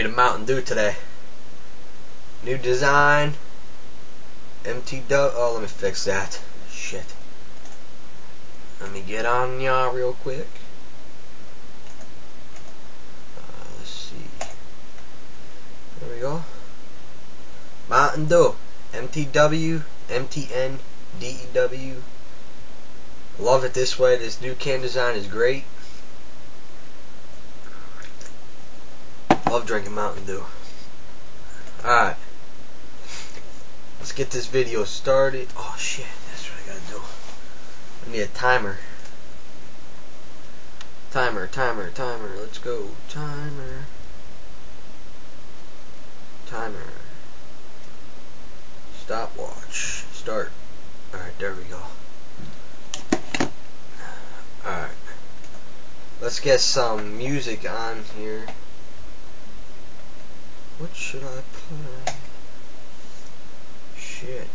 me the Mountain Dew today. New design. MT Dub. Oh, let me fix that. Shit. Let me get on y'all real quick. Uh, let's see. There we go. Mountain Dew. MTW. MTN. DEW. Love it this way. This new can design is great. Love drinking Mountain Dew. Alright. Let's get this video started. Oh shit, that's what I gotta do. I need a timer. Timer, timer, timer. Let's go. Timer. Timer. Stopwatch. Start. Alright, there we go. Alright. Let's get some music on here. What should I play? Shit.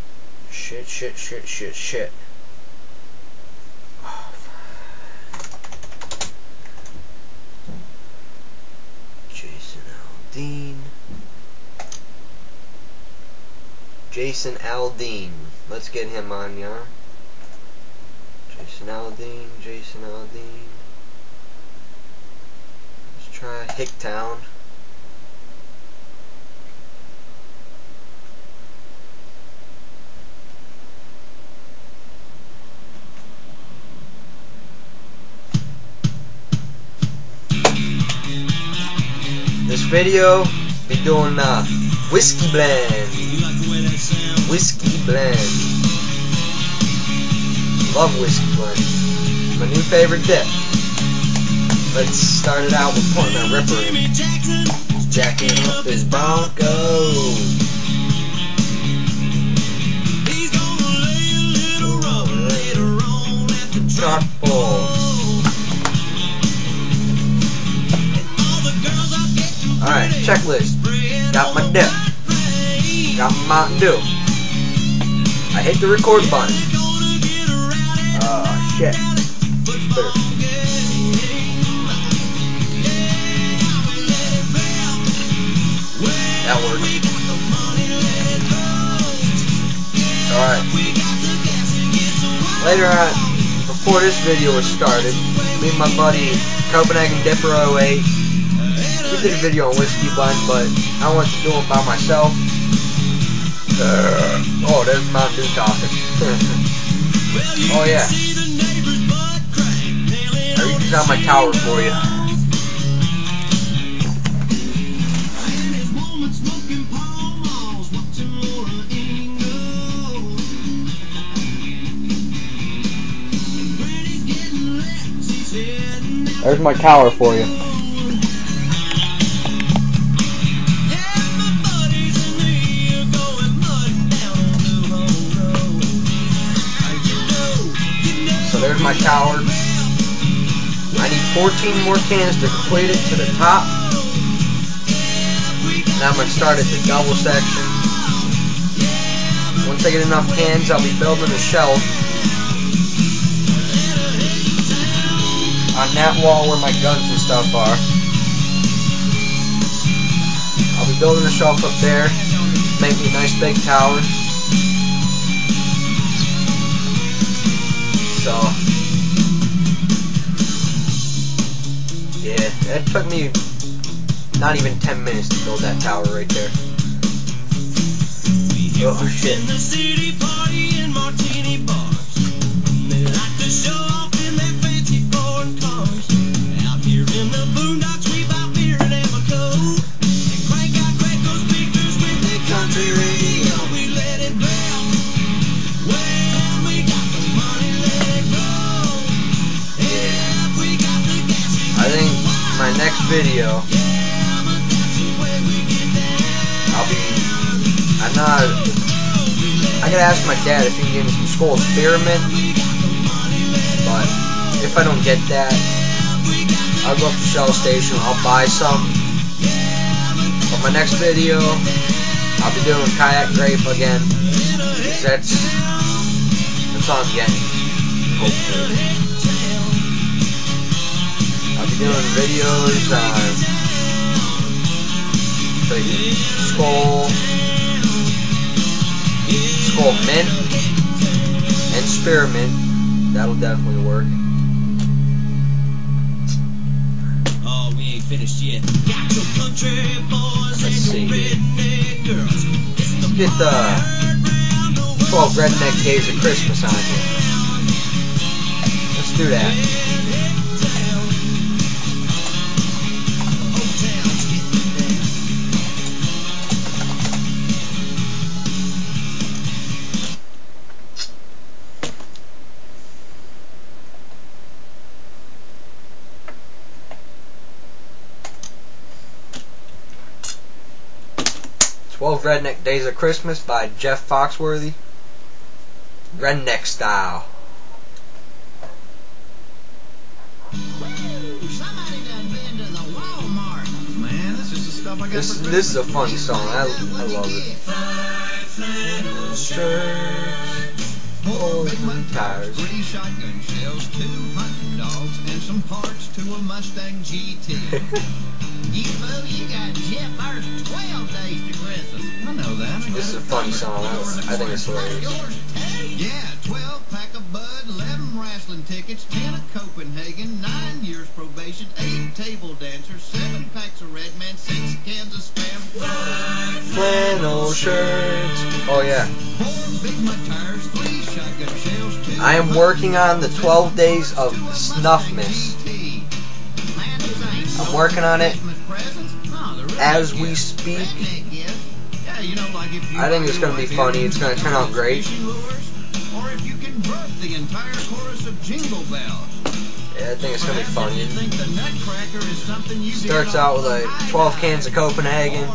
Shit, shit, shit, shit, shit. Oh, Jason Aldean. Jason Aldean. Let's get him on, yeah? Jason Aldean, Jason Aldean. Let's try Hicktown. Video, be doing a whiskey blend. Whiskey blend. Love whiskey blend. My new favorite dip. Let's start it out with pouring that ripper in. Jacking up his Bronco. Sharpful. Alright, checklist. Got my dip. Got my Mountain Dew. I hit the record button. Oh, shit. Better. That works. Alright. Later on, before this video was started, me and my buddy, Copenhagen Dipper 08, we did a video on whiskey blend, but I wanted to do it by myself. Uh, oh, there's Mountain Dew talking. oh yeah. I redesigned my tower for you. There's my tower for you. My tower. I need 14 more cans to complete it to the top. Now I'm going to start at the double section. Once I get enough cans, I'll be building a shelf on that wall where my guns and stuff are. I'll be building a shelf up there, make me a nice big tower. So, yeah, it took me not even 10 minutes to build that tower right there. Oh shit. Next video, I'll be, I'm not, I gotta ask my dad if he can give me some Skoal Spearmint, but if I don't get that, I'll go up to Shell Station, I'll buy some, but my next video, I'll be doing kayak grape again, that's, that's all I'm getting, hopefully. Doing videos on freaking Skoal, Skoal Mint, and spearmint. That'll definitely work. Oh, we ain't finished yet. Let's see. Let's get the 12 Redneck Days of Christmas on here. Let's do that. Twelve Redneck Days of Christmas by Jeff Foxworthy. Redneck style. Somebody done been to the Walmart. Man, this is the stuff I got This this is a Christmas. funny song. I, I love it. Four big tires. tires, three shotgun shells, two hunting dogs, and some parts to a Mustang GT. You fool, you got Jeff first 12 days to Christmas. I know that. I This is a got it funny covered. song. I, Over in the I think it's corner. hilarious. Yours too? Yeah, 12 pack of Bud, 11 wrestling tickets, 10 of Copenhagen, 9 years probation, 8 table dancers, 7 packs of Red Man, 6 cans of Spam, Flannel shirts. Oh yeah. 4 big mud tires, 3 shotgun shells, 2 I am working on the 12 days of Snuffmas. I'm working on it as we speak. I think it's gonna be funny. It's gonna turn out great. Yeah, I think it's gonna be funny. Starts out with like 12 cans of Copenhagen.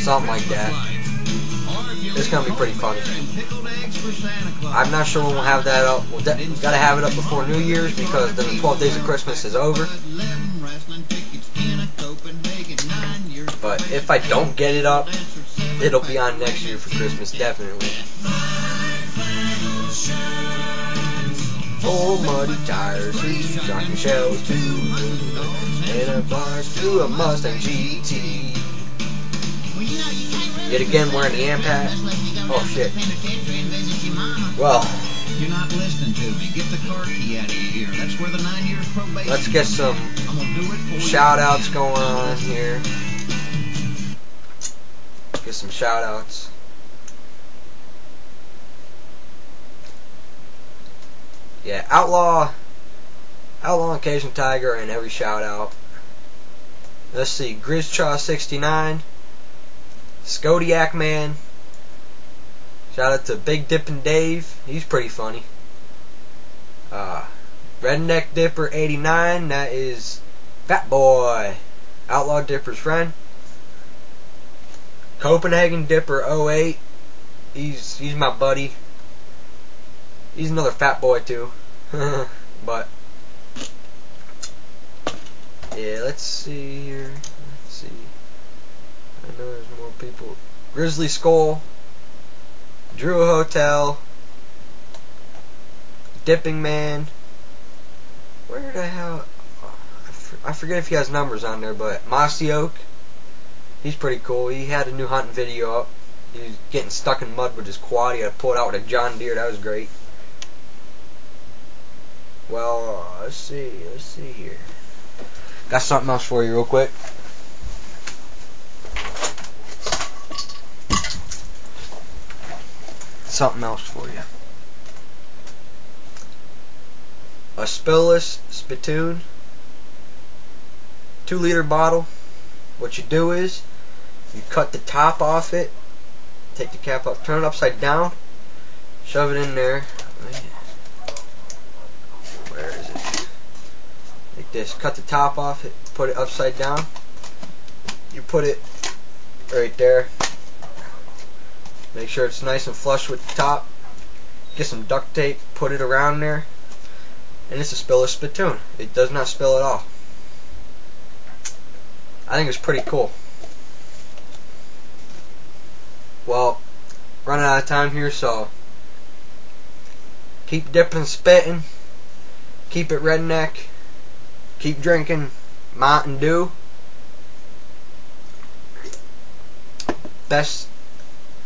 Something like that. It's gonna be pretty funny. I'm not sure when we'll have that up. We'll gotta have it up before New Year's because the 12 days of Christmas is over. But if I don't get it up, It'll be on next year for Christmas, definitely. Old muddy tires, three shells, two and a bars to a Mustang GT. Yet again, wearing the amp hat. Oh shit. Well, You're not listening to me. Get the car key out of your ear. That's where the nine years probation. let's get some I'm gonna do it for you. shout outs going on here. Get some shout outs. Yeah, Outlaw, Outlaw and Cajun Tiger and every shout out. Let's see, Grizzchaw69, Scodiac Man. Shout out to Big Dippin' Dave, he's pretty funny. Uh, Redneck Dipper 89, that is Fat Boy, Outlaw Dipper's friend. Copenhagen Dipper 08, he's he's my buddy. He's another fat boy too. but yeah, let's see here. Let's see. I know there's more people. Grizzly Skull, Drew Hotel, Dipping Man. Where the hell? I forget if he has numbers on there, but Mossy Oak. He's pretty cool. He had a new hunting video up. He was getting stuck in mud with his quad. He had to pull it out with a John Deere. That was great. Well, uh, let's see. Let's see here. Got something else for you, real quick. Something else for you. A spillless spittoon. Two liter bottle. What you do is you cut the top off it, take the cap up, turn it upside down, shove it in there. Where is it? Like this. Cut the top off it, put it upside down. You put it right there. Make sure it's nice and flush with the top. Get some duct tape, put it around there. And it's a spillless spittoon. It does not spill at all. I think it's pretty cool. Well, running out of time here, so keep dipping spitting. Keep it redneck. Keep drinking Mountain Dew. best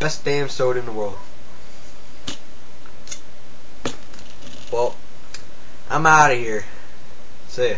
best damn soda in the world. Well, I'm out of here. See ya.